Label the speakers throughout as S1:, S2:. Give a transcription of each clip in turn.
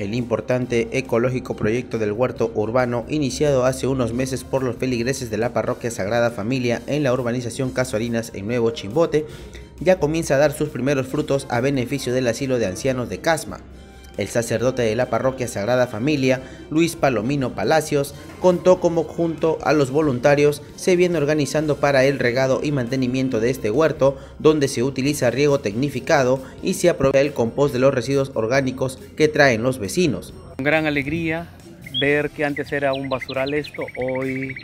S1: El importante ecológico proyecto del huerto urbano, iniciado hace unos meses por los feligreses de la parroquia Sagrada Familia en la urbanización Casuarinas en Nuevo Chimbote, ya comienza a dar sus primeros frutos a beneficio del asilo de ancianos de Casma. El sacerdote de la parroquia Sagrada Familia, Luis Palomino Palacios, contó cómo junto a los voluntarios se viene organizando para el regado y mantenimiento de este huerto, donde se utiliza riego tecnificado y se aprueba el compost de los residuos orgánicos que traen los vecinos.
S2: Con gran alegría ver que antes era un basural esto, hoy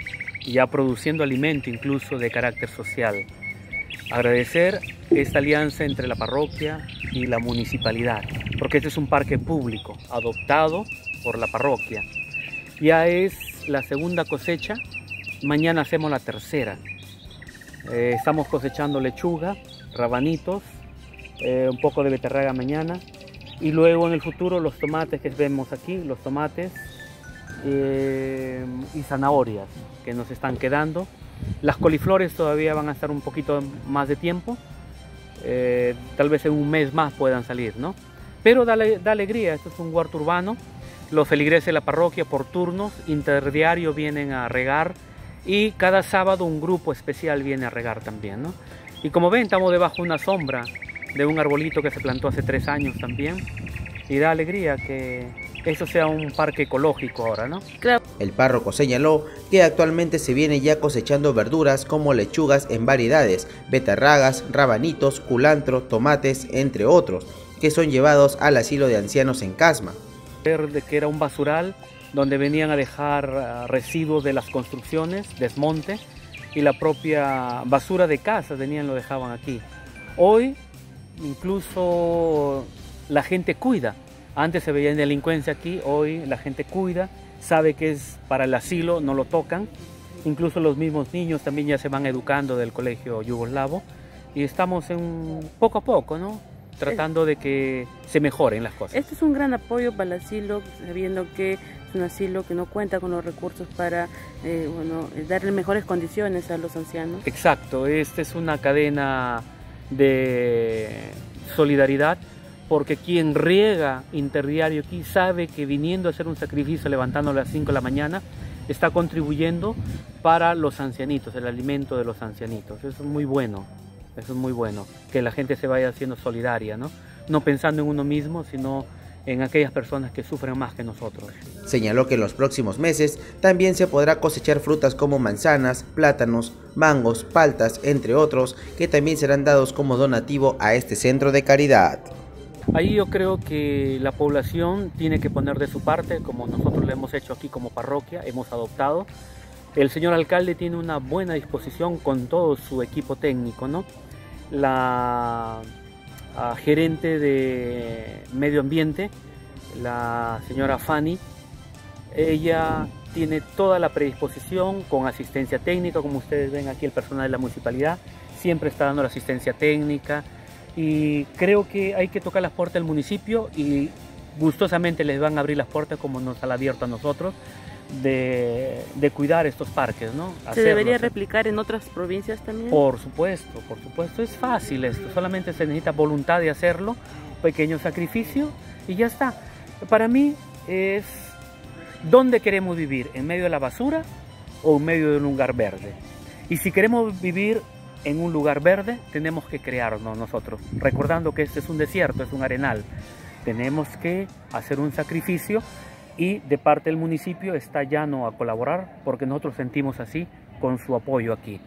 S2: ya produciendo alimento incluso de carácter social. Agradecer esta alianza entre la parroquia y la municipalidad, porque este es un parque público adoptado por la parroquia. Ya es la segunda cosecha, mañana hacemos la tercera. Eh, estamos cosechando lechuga, rabanitos, eh, un poco de beterraga mañana y luego en el futuro los tomates que vemos aquí, los tomates eh, y zanahorias que nos están quedando las coliflores todavía van a estar un poquito más de tiempo, eh, tal vez en un mes más puedan salir, ¿no? Pero da, da, alegría, esto es un huerto urbano, los feligreses de la parroquia por turnos, interdiario vienen a regar. Y cada sábado un grupo especial viene a regar también, ¿no? Y como ven, estamos debajo de una sombra de un arbolito que se plantó hace tres años también. Y da alegría que eso sea un parque ecológico ahora, ¿no?
S1: El párroco señaló que actualmente se viene ya cosechando verduras como lechugas en variedades, betarragas, rabanitos, culantro, tomates, entre otros, que son llevados al asilo de ancianos en Casma.
S2: De que era un basural donde venían a dejar ah, residuos de las construcciones, desmonte, y la propia basura de casa venían lo dejaban aquí. Hoy incluso la gente cuida antes se veía en delincuencia aquí, hoy la gente cuida, sabe que es para el asilo, no lo tocan. Incluso los mismos niños también ya se van educando del colegio yugoslavo y estamos en poco a poco, ¿no? Tratando de que se mejoren las cosas.
S3: Este es un gran apoyo para el asilo, sabiendo que es un asilo que no cuenta con los recursos para eh, bueno, darle mejores condiciones a los ancianos.
S2: Exacto, esta es una cadena de solidaridad porque quien riega interdiario aquí sabe que viniendo a hacer un sacrificio levantándole a las 5 de la mañana, está contribuyendo para los ancianitos, el alimento de los ancianitos. Eso es muy bueno, eso es muy bueno, que la gente se vaya haciendo solidaria, ¿no? No pensando en uno mismo, sino en aquellas personas que sufren más que nosotros.
S1: Señaló que en los próximos meses también se podrá cosechar frutas como manzanas, plátanos, mangos, paltas, entre otros, que también serán dados como donativo a este centro de caridad.
S2: Ahí yo creo que la población tiene que poner de su parte, como nosotros lo hemos hecho aquí como parroquia, hemos adoptado. El señor alcalde tiene una buena disposición con todo su equipo técnico, ¿no? La gerente de medio ambiente, la señora Fanny, ella tiene toda la predisposición con asistencia técnica, como ustedes ven aquí el personal de la municipalidad, siempre está dando la asistencia técnica, y creo que hay que tocar las puertas del municipio y gustosamente les van a abrir las puertas como nos han abierto a nosotros de, cuidar estos parques, ¿no?
S3: ¿Se debería replicar en otras provincias también?
S2: Por supuesto, por supuesto, es fácil esto, solamente se necesita voluntad de hacerlo, pequeño sacrificio y ya está. Para mí es dónde queremos vivir, en medio de la basura o en medio de un lugar verde. Y si queremos vivir en un lugar verde, tenemos que crearnos nosotros, recordando que este es un desierto, es un arenal. Tenemos que hacer un sacrificio y de parte del municipio está llano a colaborar porque nosotros sentimos así con su apoyo aquí.